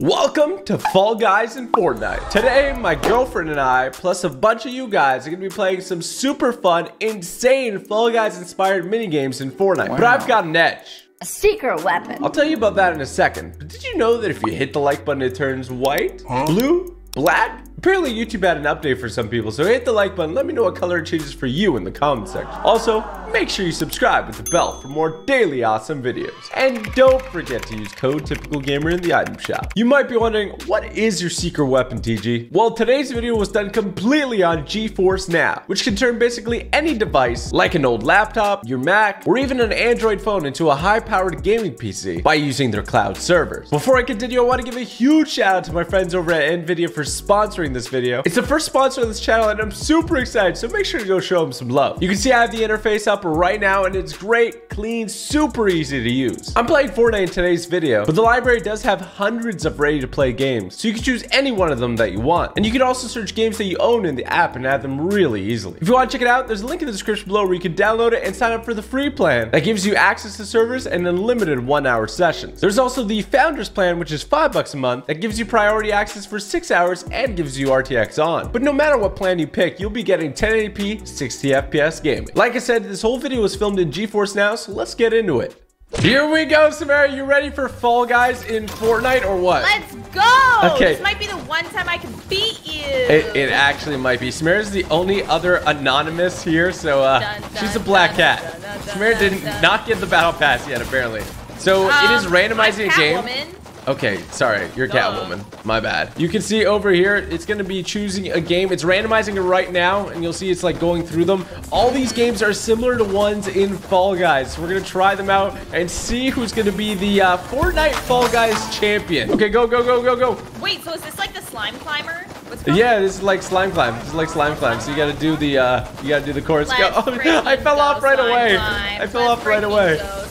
Welcome to Fall Guys in Fortnite. Today, my girlfriend and I, plus a bunch of you guys, are gonna be playing some super fun, insane Fall Guys inspired mini games in Fortnite. Wow. But I've got an edge. A secret weapon. I'll tell you about that in a second. But did you know that if you hit the like button, it turns white, huh? blue, black, Apparently YouTube had an update for some people, so hit the like button, let me know what color it changes for you in the comment section. Also, make sure you subscribe with the bell for more daily awesome videos. And don't forget to use code TypicalGamer in the item shop. You might be wondering, what is your secret weapon, TG? Well, today's video was done completely on GeForce Now, which can turn basically any device, like an old laptop, your Mac, or even an Android phone into a high-powered gaming PC by using their cloud servers. Before I continue, I want to give a huge shout out to my friends over at NVIDIA for sponsoring this video. It's the first sponsor of this channel and I'm super excited, so make sure to go show them some love. You can see I have the interface up right now and it's great, clean, super easy to use. I'm playing Fortnite in today's video, but the library does have hundreds of ready to play games, so you can choose any one of them that you want. And you can also search games that you own in the app and add them really easily. If you want to check it out, there's a link in the description below where you can download it and sign up for the free plan that gives you access to servers and unlimited one hour sessions. There's also the founders plan, which is five bucks a month that gives you priority access for six hours and gives you RTX on. But no matter what plan you pick, you'll be getting 1080p, 60 FPS gaming. Like I said, this whole video was filmed in GeForce Now, so let's get into it. Here we go, Samara. You ready for Fall Guys in Fortnite or what? Let's go. Okay. This might be the one time I can beat you. It, it actually might be. Samara's the only other anonymous here, so uh, dun, dun, she's a black dun, cat. Samara did not get the battle pass yet, apparently. So um, it is um, randomizing a game. Okay, sorry, you're Catwoman. My bad. You can see over here, it's going to be choosing a game. It's randomizing it right now, and you'll see it's like going through them. All these games are similar to ones in Fall Guys. So we're going to try them out and see who's going to be the uh, Fortnite Fall Guys champion. Okay, go, go, go, go, go. Wait, so is this like the slime climber? Yeah, this is like slime climb. This is like slime climb. So you gotta do the uh you gotta do the course. Go. Oh, I fell off right away. Climb. I fell Let's off right away. Go.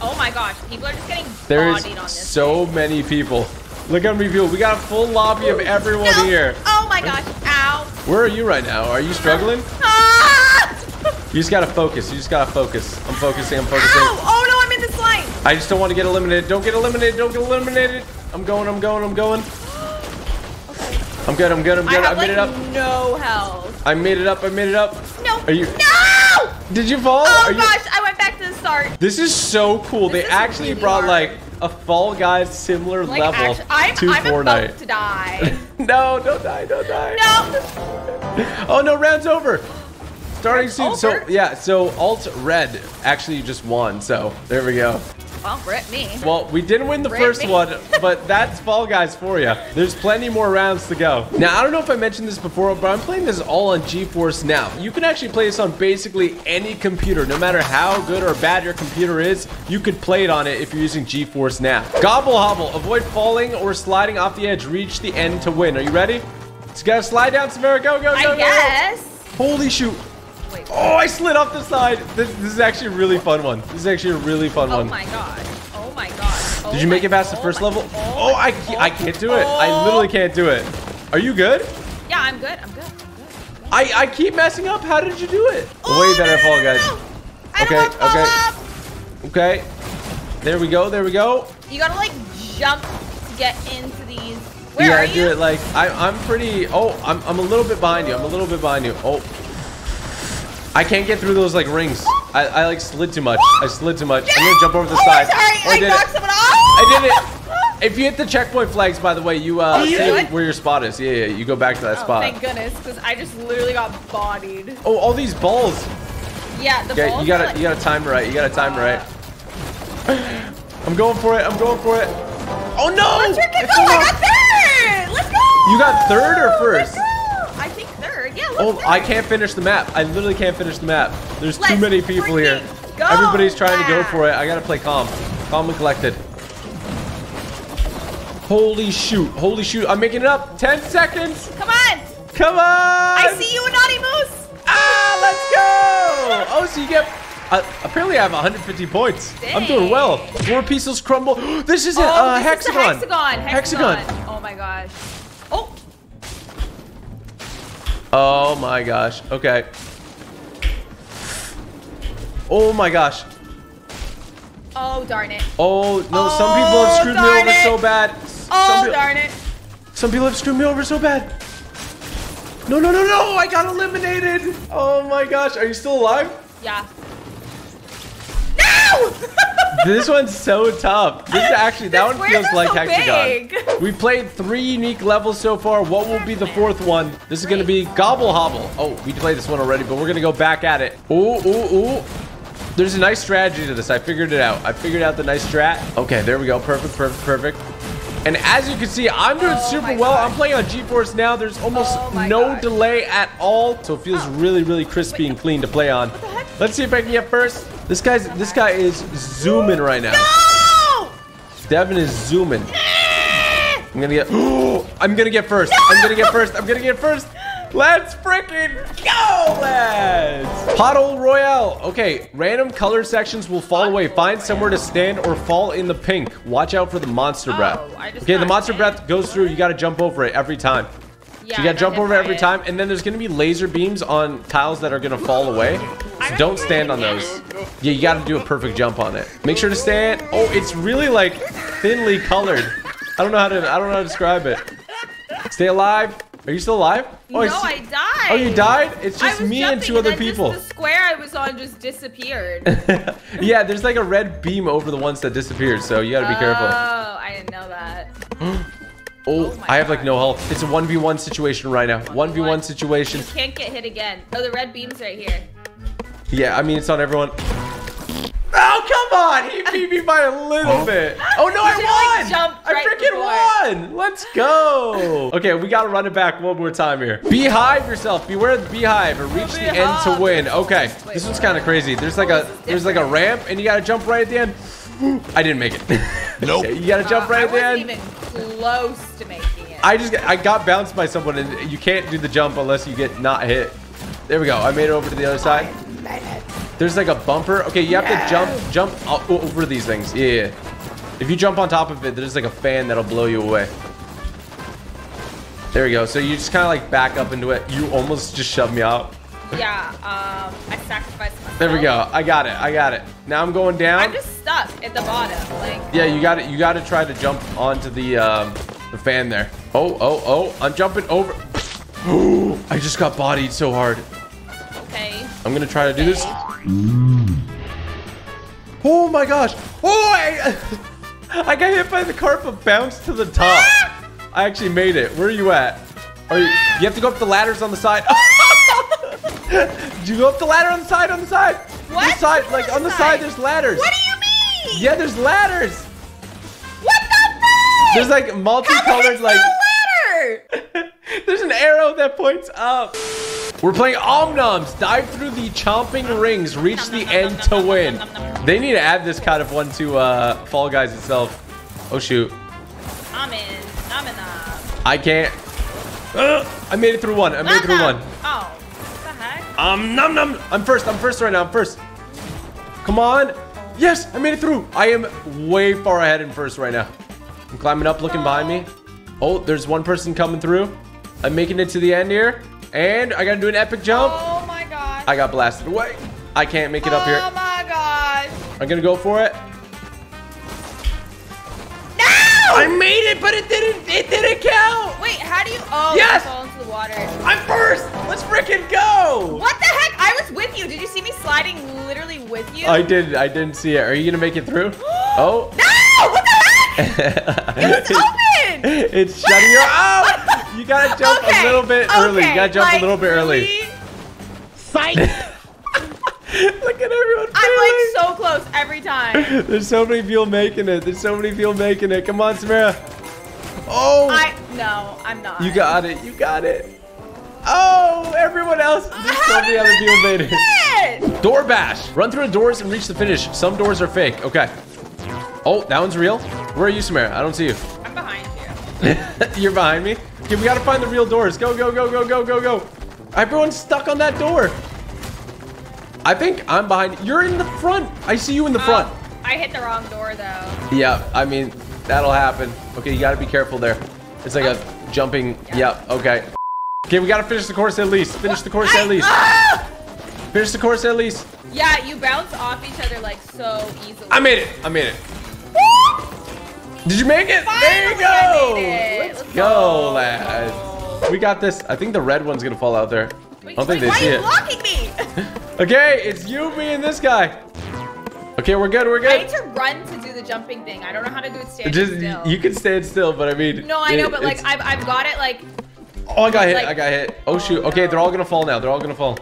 Oh my gosh, people are just getting this. There's so thing. many people. Look how many people. We got a full lobby of everyone no. here. Oh my gosh, ow. Where are you right now? Are you struggling? Ah! You just gotta focus. You just gotta focus. I'm focusing. I'm focusing. Ow! Oh no, I'm in the slime. I just don't want to get eliminated. Don't get eliminated. Don't get eliminated. I'm going. I'm going. I'm going. I'm good. I'm good. I'm good. I, have, I made like, it up. No health. I made it up. I made it up. No. Are you? No. Did you fall? Oh Are gosh, you... start. This is so cool. This they actually really brought hard. like a Fall Guys similar like, level actually, I'm, to I'm Fortnite. About to die. no, don't die. Don't die. No. oh no, round's over. Starting soon. Over? So yeah, so alt red actually just won. So there we go. Well, rip me. Well, we didn't win the rip first me. one, but that's Fall Guys for you. There's plenty more rounds to go. Now, I don't know if I mentioned this before, but I'm playing this all on GeForce Now. You can actually play this on basically any computer. No matter how good or bad your computer is, you could play it on it if you're using GeForce Now. Gobble Hobble. Avoid falling or sliding off the edge. Reach the end to win. Are you ready? Just gotta slide down, Samara. Go, go, go, I go. guess. Holy shoot. Oh, I slid off the side. This, this, is actually a really fun one. This is actually a really fun oh one. Oh my god. Oh my god. Oh Did you make it past the first level? Oh, oh I, I can't do it. I literally can't do it. Are you good? Yeah, I'm good. I'm good. I'm good. I, I keep messing up. How did you do it? Oh, Way better no, fall, guys. No, no. Okay, okay. Okay. There we go. There we go. You gotta like jump to get into these. Where yeah, are you? do it like I, I'm pretty. Oh, I'm, I'm a little bit behind you. I'm a little bit behind you. Oh, I can't get through those like rings. I, I like slid too much. I slid too much. I'm gonna jump over the oh, side. Sorry, oh, I, did knocked it. someone off. I did it. If you hit the checkpoint flags, by the way, you uh, see where your spot is. Yeah, yeah, you go back to that oh, spot. Thank goodness, because I just literally got bodied. Oh, all these balls. Yeah, the okay, balls. You gotta, like, you gotta time right. You gotta time uh, right. I'm going for it. I'm going for it. Oh no! Kick? Oh, I got third. Let's go. You got third or first? Oh, I can't finish the map. I literally can't finish the map. There's Let's too many people here. Everybody's trying to go for it. I gotta play calm. Calm and collected. Holy shoot. Holy shoot. I'm making it up. 10 seconds. Come on. Come on. I see you, Naughty Moose. Ah, let's go. Oh, so you get... Uh, apparently I have 150 points. Dang. I'm doing well. Four pieces crumble. this is oh, a uh, this hexagon. Is hexagon. hexagon. Hexagon. Oh my gosh. Okay. Oh my gosh. Oh, darn it. Oh, no. Oh, some people have oh, screwed me over it. so bad. Oh, some, darn it. some people have screwed me over so bad. No, no, no, no! I got eliminated! Oh my gosh, are you still alive? Yeah. No! this one's so tough. This is actually, that one feels like so Hexagon. big. We played three unique levels so far. What will be the fourth one? This is going to be Gobble Hobble. Oh, we played this one already, but we're going to go back at it. Ooh, ooh, ooh. There's a nice strategy to this. I figured it out. I figured out the nice strat. Okay, there we go. Perfect, perfect, perfect. And as you can see, I'm doing Oh super well. I'm playing on GeForce now. There's almost Oh no gosh. delay at all. So it feels Oh. really, really crispy Wait. and clean to play on. Let's see if I can get first. This guy's this guy is zooming right now. No! Devin is zooming. I'm gonna get. I'm gonna get first. I'm gonna get first. I'm gonna get first. Let's freaking go, lads! Pothole Royale. Okay, random color sections will fall away. Find somewhere to stand or fall in the pink. Watch out for the monster breath. Oh, I Okay, the monster breath goes through. You gotta jump over it every time. Yeah, So you gotta jump over every it. time, and then there's gonna be laser beams on tiles that are gonna fall away. So don't stand on those. Yeah, you gotta do a perfect jump on it. Make sure to stand. Oh, it's really like thinly colored. I don't know how to. I don't know how to describe it. Stay alive. Are you still alive? Oh, no, I died. Oh, you died? It's just me and two other people. the square I was on just disappeared. yeah, there's like a red beam over the ones that disappeared, so you gotta be careful. Oh, I didn't know that. Oh, oh I have like no health. It's a 1v1 situation right now. 1v1 situation. You can't get hit again. Oh, the red beam's right here. Yeah, I mean, it's on everyone. Oh, come on! He beat me by a little bit. Oh, no, You should've, I like, won! jumped I right freaking won! Let's go! Okay, we gotta run it back one more time here. Beehive yourself. Beware of the beehive or reach the end to win. Okay, Wait, this one's kind of crazy. There's like Oh, a there's like a ramp, and you gotta jump right at the end. I didn't make it. Nope. You gotta jump Uh, right I at the end. even close to making it. I just I got bounced by someone, and you can't do the jump unless you get not hit. There we go. I made it over to the other side. There's like a bumper. Okay, you have to jump jump over these things. Yeah, yeah. If you jump on top of it, there's like a fan that'll blow you away. There we go. So you just kind of like back up into it. You almost just shoved me out. Yeah, um, I sacrificed myself. There we go. I got it. I got it. Now I'm going down. I'm just stuck at the bottom. Like, Yeah, you got it. You got to try to jump onto the um, the fan there. Oh, oh, oh! I'm jumping over. I just got bodied so hard. okay. I'm gonna try to do this. Oh my gosh! Oh, I, I got hit by the car but bounced to the top. I actually made it. Where are you at? Are you? You have to go up the ladders on the side. Did you go up the ladder on the side? On the side? What? On the side, like on the side? side. There's ladders. What do you mean? Yeah, there's ladders. What the frick? There's like multicolored like. ladder? There's an arrow that points up. We're playing Omnoms. Dive through the chomping rings. Reach the end to win. They need to add this kind of one to uh, Fall Guys itself. Oh, shoot. I'm in. I'm in. Uh, I can't. Ugh, I made it through one. I made it through one. Um, num num. I'm first. I'm first right now. I'm first. Come on. Yes, I made it through. I am way far ahead in first right now. I'm climbing up, looking behind me. Oh, there's one person coming through. I'm making it to the end here. And I gotta do an epic jump. Oh my gosh. I got blasted away. I can't make it up here. Oh my gosh. I'm gonna go for it. No! I made it, but it didn't. It I did. I didn't see it. Are you gonna make it through? Oh. No! What the heck? it's open! It's shutting your. Oh! You gotta jump Okay, a little bit early. You gotta jump like, a little bit early. really? Look at everyone. Failing. I'm like so close every time. There's so many people making it. There's so many people making it. Come on, Samara. Oh. I no, I'm not. You got it. You got it. Oh, everyone else. There's so How many did other I people made it. it? Door bash. Run through the doors and reach the finish. Some doors are fake. Okay. Oh, that one's real. Where are you, Samara? I don't see you. I'm behind you. You're behind me. Okay, we gotta find the real doors. Go, go, go, go, go, go, go. Everyone's stuck on that door. I think I'm behind. You're in the front. I see you in the oh, front. Oh, I hit the wrong door though. Yeah, I mean, that'll happen. Okay, you gotta be careful there. It's like a oh. jumping. Yep, okay. Okay, we gotta finish the course at least. Finish the course I- at least. Ah! Finish the course at least. Yeah, you bounce off each other like so easily. I made it. I made it. Did you make it? there you go. Let's Let's go, go. lad. We got this. I think the red one's gonna fall out there. I don't think wait, they why see are you it. blocking me? Okay, it's you, me, and this guy. Okay, we're good. We're good. I need to run to do the jumping thing. I don't know how to do it standing Just still. you can stand still, but I mean. no, I know, it- but like I've, I've got it like. Oh, I got hit. like- I got hit. Oh, Oh, shoot. Okay, no. they're all gonna fall now. They're all gonna fall.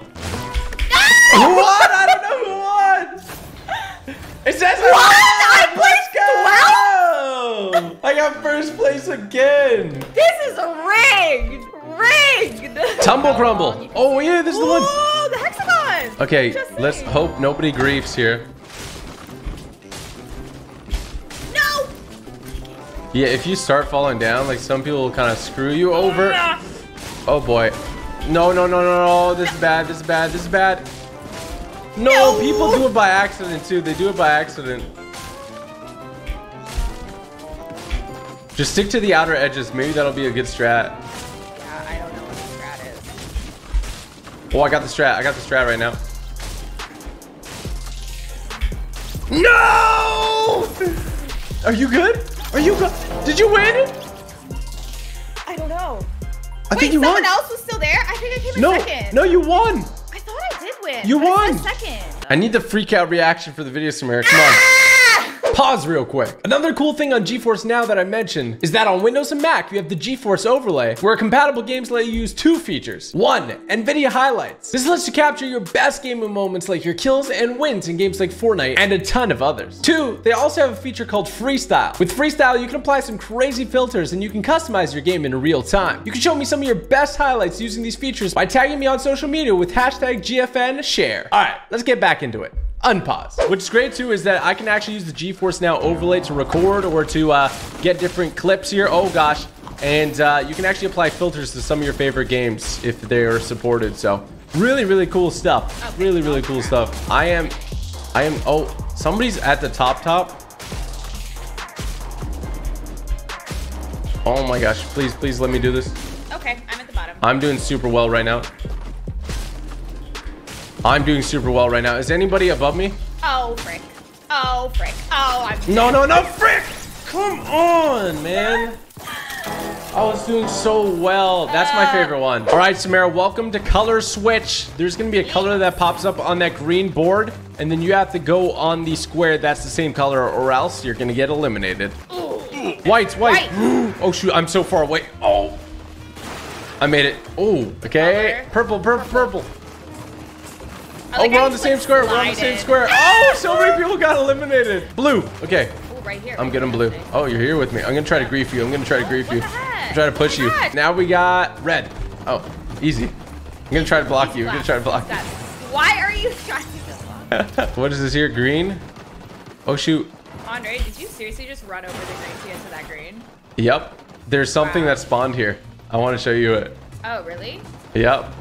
Ah! Who won? I don't know who won. It says What? I Let's go. I got first place again. This is rigged, rigged. Tumble crumble. long you can- Oh yeah, this is the one. Ooh, the hexagon. Okay, Just let's saying. hope nobody griefs here. No. Yeah, if you start falling down, like some people will kind of screw you over. Oh boy. No, no, no, no, no. This is bad. This is bad. This is bad. No, No. people do it by accident too. They do it by accident. Just stick to the outer edges. Maybe that'll be a good strat. Yeah, I don't know what the strat is. Oh, I got the strat. I got the strat right now. No! Are you good? Are you good? Did you win? Wait, think you someone won. else was still there? I think I came in No, second. no, you won. I thought I did win. You won. said second. I need the freak out reaction for the video, Samara. Come on. Ah! Pause real quick. Another cool thing on GeForce Now that I mentioned is that on Windows and Mac, you have the GeForce overlay, where compatible games let you use two features. One, NVIDIA Highlights. This lets you capture your best gaming moments like your kills and wins in games like Fortnite and a ton of others. Two, they also have a feature called Freestyle. With Freestyle, you can apply some crazy filters and you can customize your game in real time. You can show me some of your best highlights using these features by tagging me on social media with hashtag GFN share. All right, let's get back into it unpause. What's great too is that I can actually use the GeForce Now overlay to record or to uh, get different clips here. Oh gosh. And uh, you can actually apply filters to some of your favorite games if they are supported. So really, really cool stuff. Really, really cool stuff. I am, I am, oh, somebody's at the top top. Oh my gosh, please, please let me do this. Okay, I'm at the bottom. I'm doing super well right now. I'm doing super well right now. Is anybody above me? Oh, frick. Oh, frick. Oh, I'm. No, no, no, frick! Come on, man. I was doing so well. That's my uh. favorite one. All right, Samara, welcome to Color Switch. There's gonna be a color that pops up on that green board, and then you have to go on the square that's the same color, or else you're gonna get eliminated. Ooh. White, white. Oh shoot, I'm so far away. Oh, I made it. Oh, okay. Purple, purple, purple. Oh, like we're on the same square. We're on the same square. Oh, so many people got eliminated. Blue. Okay. Ooh, right here. I'm getting blue. Oh, you're here with me. I'm gonna try to grief you. I'm gonna try to grief you. the heck? Try to push Oh you. God. Now we got red. Oh, easy. I'm gonna try to block you. I'm gonna try to block That's- Why are you trying to block? what is this here? Green? Oh shoot. Andre, did you seriously just run over the green to get to that green? Yep. There's something Wow. that spawned here. I want to show you it. Oh, really? Yep.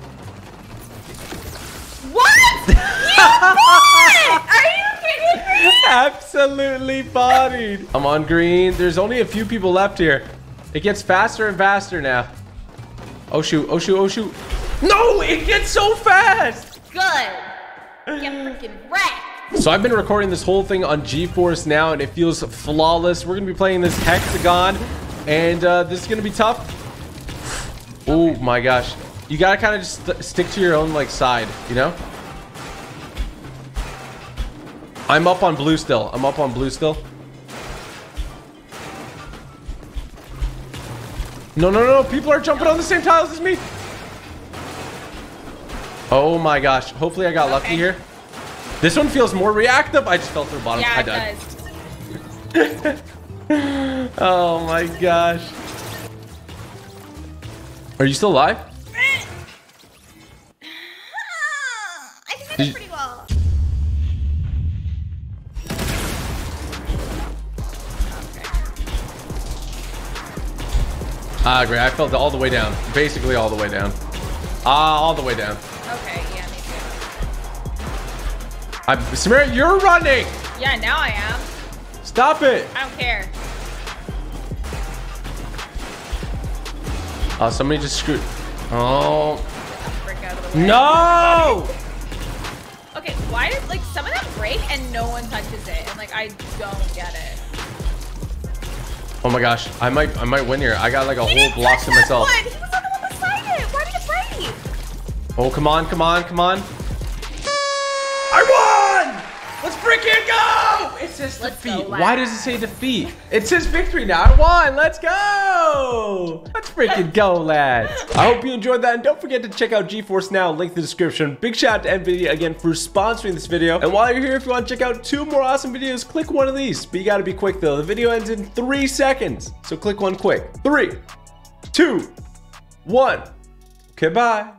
Absolutely bodied. I'm on green. There's only a few people left here. It gets faster and faster now. Oh shoot. Oh shoot. Oh shoot. No, it gets so fast. Good. Get freaking wrecked. So I've been recording this whole thing on GeForce now, and it feels flawless. We're gonna be playing this hexagon, and uh, this is gonna be tough. Oh my gosh, you gotta kind of just st stick to your own like side, you know? I'm up on blue still. I'm up on blue still. No, no, no! People are jumping on the same tiles as me. Oh my gosh! Hopefully I got lucky here. This one feels more reactive. I just fell to the bottom. Yeah, I died. Oh my gosh. Are you still alive? I think I Did did you- well. Ah. I fell all the way down. Basically all the way down. Ah, all the way down. Okay, yeah, me too. I, Samara, you're running. Yeah, now I am. Stop it. I don't care. Oh, somebody just screwed. Oh, Frick out of the way. no. Okay, why did like some of them break and no one touches it? And like I don't get it. Oh my gosh, I might, I might win here. I got like a He whole block to myself. one. He was on the one beside it. Why did it break? Oh, come on, come on, come on. Freaking go! It says Let's defeat. go, Why does it say defeat? It says victory now. I won. Let's go! Let's freaking go, lads. I hope you enjoyed that. And don't forget to check out GeForce Now. Link in the description. Big shout out to NVIDIA again for sponsoring this video. And while you're here, if you want to check out two more awesome videos, click one of these. But you got to be quick, though. The video ends in three seconds. So click one quick. Three, two, one. Okay, bye.